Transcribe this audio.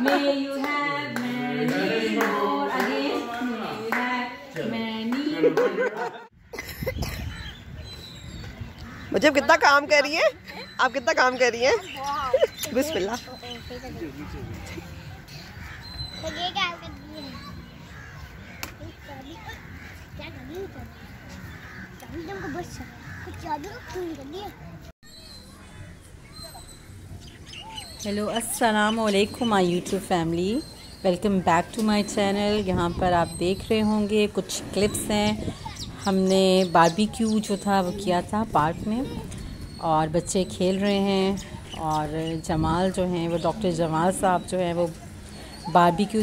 May you have many more again. May you have many. मुझे कितना काम कर रही है? आप कितना काम कर रही हैं? बिस्मिल्लाह। हेलो अस्सलाम वालेकुम my YouTube family welcome back to my channel यहाँ पर आप देख रहे होंगे कुछ क्लिप्स हैं। हमने बारबेक्यू जो था, वो किया था पार्क में और बच्चे खेल रहे हैं और जमाल जो हैं, वो डॉक्टर जमाल साहब जो हैं, वो बारबेक्यू